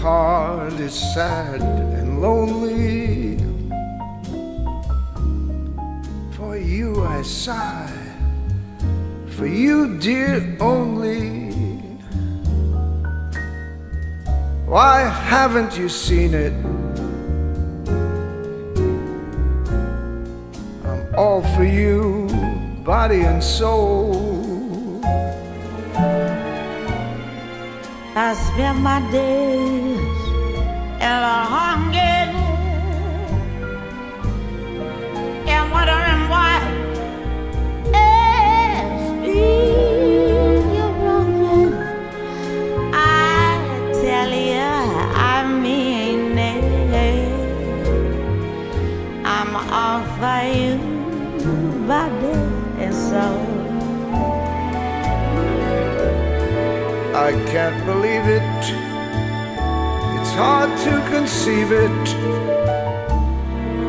heart is sad and lonely. For you I sigh, for you, dear, only. Why haven't you seen it? I'm all for you, body and soul. I spend my days in a hunger and wondering why it's wrong. I tell you, I mean it. I'm all for you, body and soul. I can't believe it. It's hard to conceive it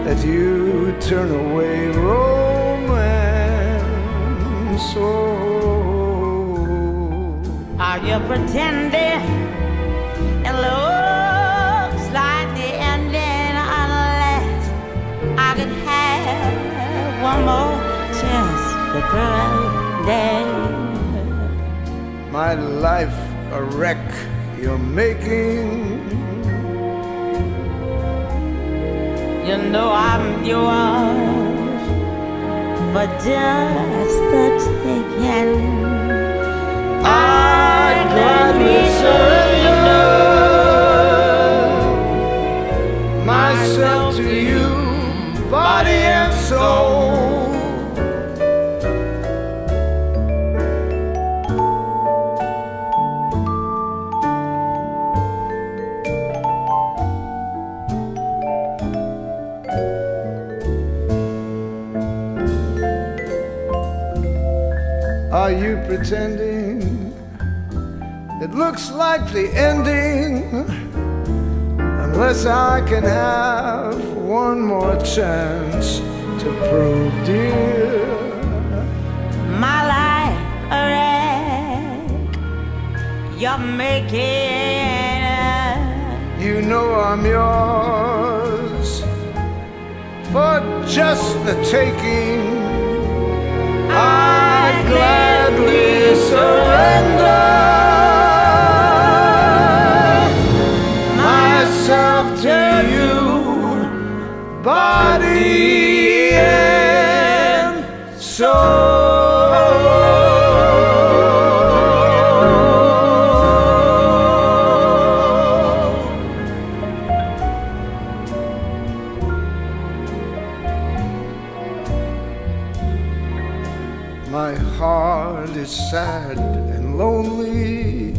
that you turn away romance. Oh, Are you pretending? It looks like the ending unless I could have one more chance to pretend. My life a wreck you're making. You know I'm yours for just the taking. I'd gladly surrender myself to you, Are you pretending? It looks like the ending. Unless I can have one more chance to prove, dear. My life a wreck. You're making. You know I'm yours for just the taking. My heart is sad and lonely.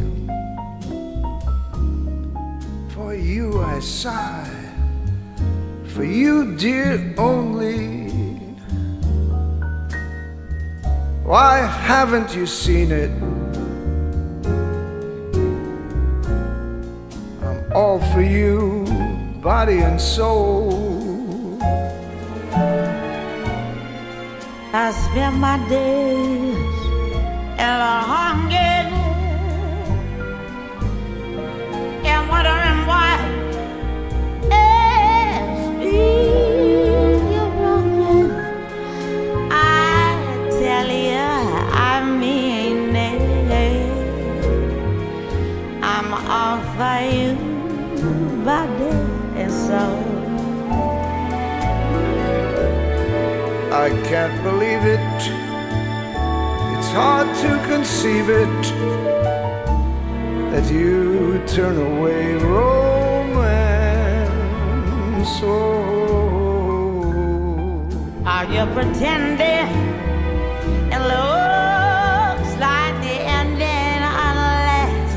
For you I sigh, for you, dear, only. Why haven't you seen it? I'm all for you, body and soul. I spend my days in a hunger and wondering why it's you're wrong. I tell you, I mean it. I'm all for you, body and soul. I can't believe it. It's hard to conceive it that you turn away romance. Oh, Are you pretending? It looks like the ending unless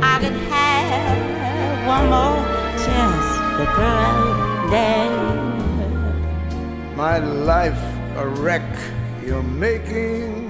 I could have one more chance to pretend. My life a wreck you're making.